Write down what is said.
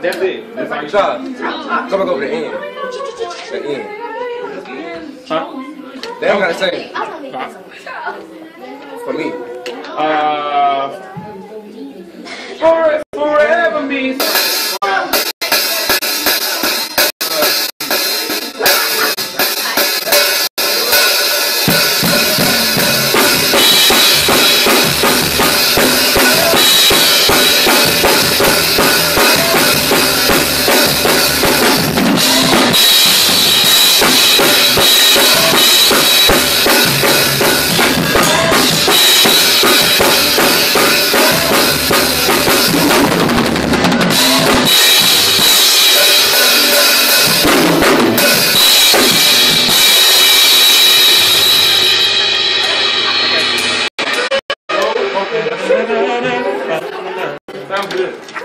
That's it. That's how you. Come back over the end. The end. Huh? They don't got the same. For me. Uh. For forever means. Sounds good.